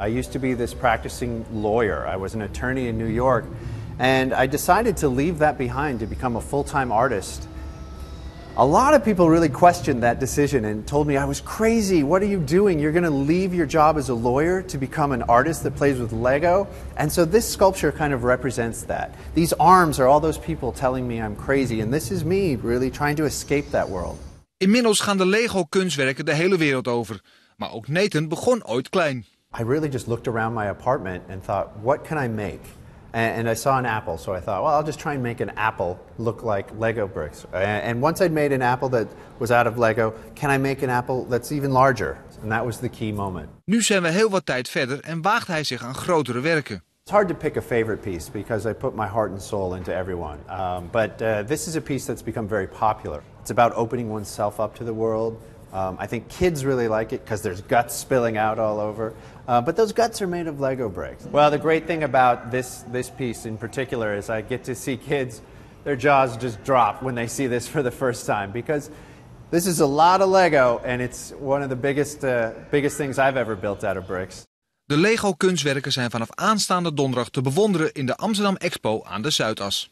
I used to be this practicing lawyer. I was an attorney in New York. And I decided to leave that behind to become a full time artist. A lot of people really questioned that decision and told me I was crazy. What are you doing? You're going to leave your job as a lawyer to become an artist that plays with Lego? And so this sculpture kind of represents that. These arms are all those people telling me I'm crazy, and this is me really trying to escape that world. Inmiddels gaan de Lego-kunstwerken de hele wereld over. Maar ook Nathan begon ooit klein. I really just looked around my apartment and thought, what can I make? And, and, I saw an apple, so I thought, well, I'll just try and make an apple look like Lego bricks. And, and once I'd made an apple that was out of Lego, can I make an apple that's even larger? And that was the key moment. Nu zijn we heel wat tijd verder en waagt hij zich aan grotere werken. It's hard to pick a favorite piece because I put my heart and soul into everyone. Um, but uh, this is a piece that's become very popular. It's about opening oneself up to the world, um, I think kids really like it because there's guts spilling out all over. Uh, but those guts are made of Lego bricks. Well, the great thing about this, this piece in particular is I get to see kids, their jaws just drop when they see this for the first time because this is a lot of Lego and it's one of the biggest, uh, biggest things I've ever built out of bricks. De Lego kunstwerken zijn vanaf aanstaande donderdag te bewonderen in de Amsterdam Expo aan de Zuidas.